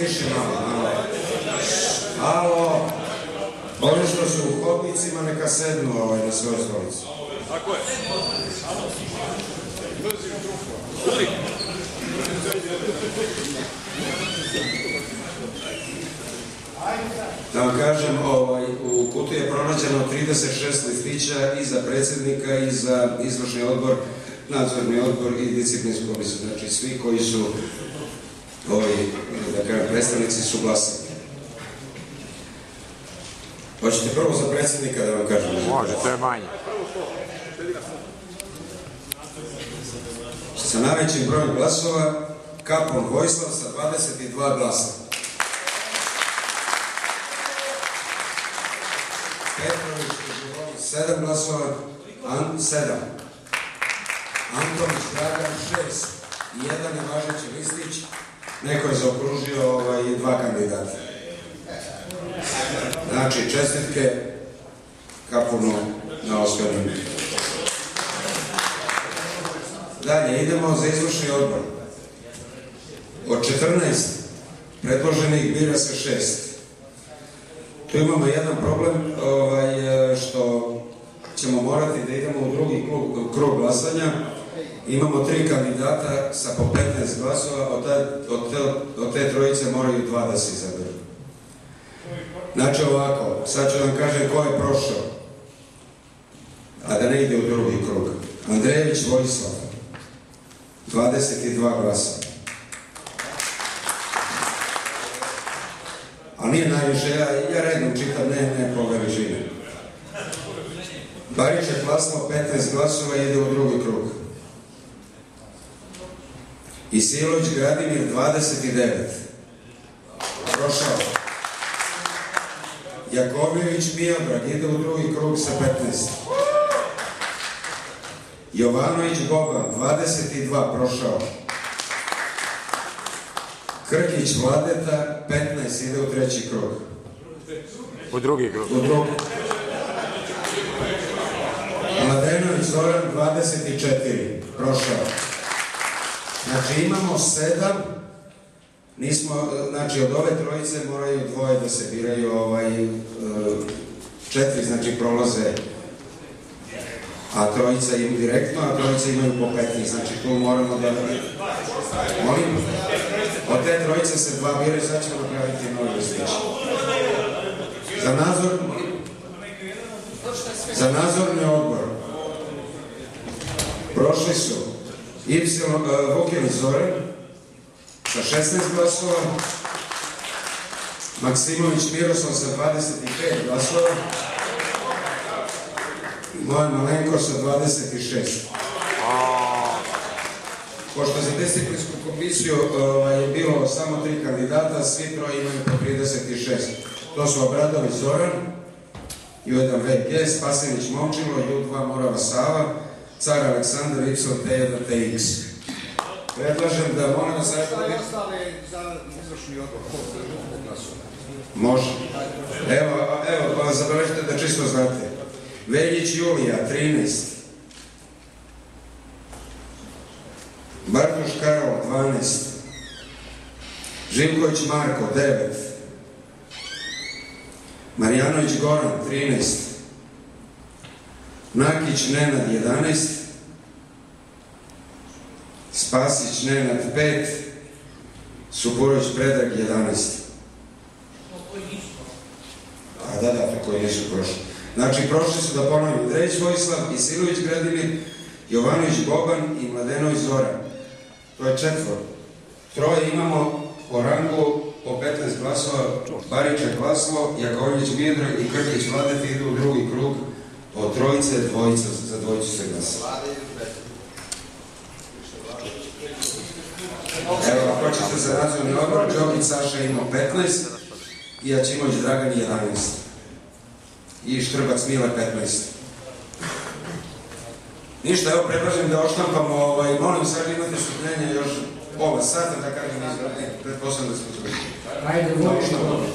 tiše malo, malo. Alo, oni što su u hodnicima neka sednu ovaj, na svoje stolice. Tako je. Da vam kažem, ovaj, u kutu je pronađeno 36 listića i za predsjednika i za izvršni odbor, nadzorni odbor i disciplinsku komisiju. Znači svi koji su ovaj, da kažem, predstavnici su glasali. Hoćete prvo za predsjednika da vam kažem? Može, to je manje. Sa najvećim brojem glasova, Kapon Vojislav sa 22 glasa. Petrović Živojin 7 glasova, An 7. Antonić Dragan 6 i jedan je važeći neko je zaokružio ovaj, dva kandidata. Znači, čestitke Kapunu na osvojenom. Dalje, idemo za izvršni odbor. Od 14 predloženih bira se šest. Tu imamo jedan problem ovaj, što ćemo morati da idemo u drugi krug, krug glasanja. Imamo tri kandidata sa po 15 glasova, od, te, od, te, od te trojice moraju dva da se izaberu. Znači ovako, sad ću vam kažem ko je prošao, a da ne ide u drugi krug. Andrejević Vojislav, 22 glasa. A nije najviše, ja, ja redom čitam, ne, ne po veličini. Bariček Laslo, 15 glasova, ide u drugi krug. I Silović Gradimir, 29. Prošao. Jakovljević Miodrag, ide u drugi krug sa 15. Jovanović Boban, 22, prošao. Krkić Vladeta, 15, ide u treći krug. U drugi krug. U drugi. Mladenović Zoran, 24, prošao. Znači imamo sedam, nismo, znači od ove trojice moraju dvoje da se biraju, ovaj, e, četiri znači prolaze a trojica im direktno, a trojica imaju po 15, znači tu moramo da... Molim? Od te trojice se dva biraju, sad ćemo napraviti novi listić. Za nadzor... Za nadzorni odbor prošli su Ipsilon, uh, Vukjević Zoran sa 16 glasova, Maksimović Miroslav sa 25 glasova, Bojan Malenko sa 26. Pošto za disciplinsku komisiju ovaj, je bilo samo tri kandidata, svi troje imaju po 36. To su Obradović Zoran, U1 VG, Spasenić Momčilo, U2 Morava Sava, Car Aleksandar Y, T1 TX. Predlažem da molim vas... Šta je ostali za izvršni odbor? Može. Evo, evo, pa zabeležite da čisto znate. Veljić Julija, 13. Bartoš Karol, 12. Živković Marko, 9. Marjanović Goran, 13. Nakić Nenad, 11. Spasić Nenad, 5. Supurović Predrag, 11. A da, da, koji nisu prošli. Znači, prošli su da ponovim Drejić Vojislav, Isilović Gradimir, Jovanović Boban i Mladenović Zoran. To je četvor. Troje imamo po rangu po 15 glasova, Baričak Laslo, Jakovljević Mijedrag i Krkić Vladet idu u drugi krug. Od trojice, dvojica, za dvojicu se glasa. Evo, ako ćete za nadzorni odbor, Đokić Saša ima 15 i Ačimović Dragan 11 i Štrbac Mile 15. Ništa, evo predlažem da oštampamo, ovaj, molim sad imate strpljenje još pola sata da kažem izgleda, pretpostavljam da smo čuli. Ajde, Da voli oštampamo.